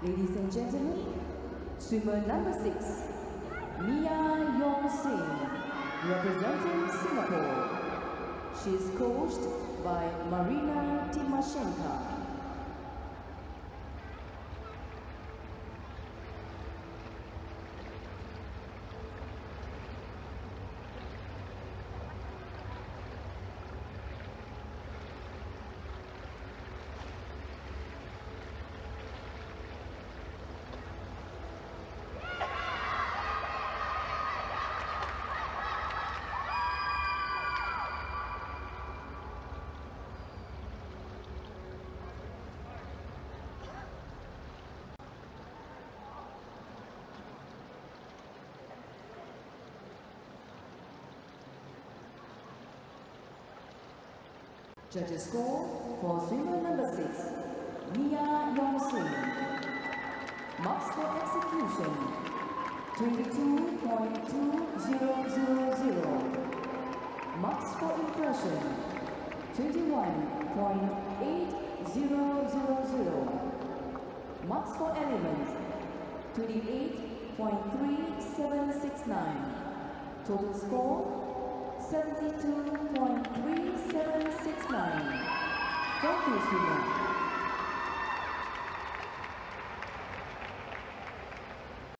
Ladies and gentlemen, swimmer number six, Miya Yong Hsing, representing Singapore. She is coached by Marina Timashenko. Judges score for swimmer number six, Miya Yong Hsing. Marks for execution, 22.2000. Marks for impression, 21.8000. Marks for element, 28.3769. Total score, 72.3769. Thank you.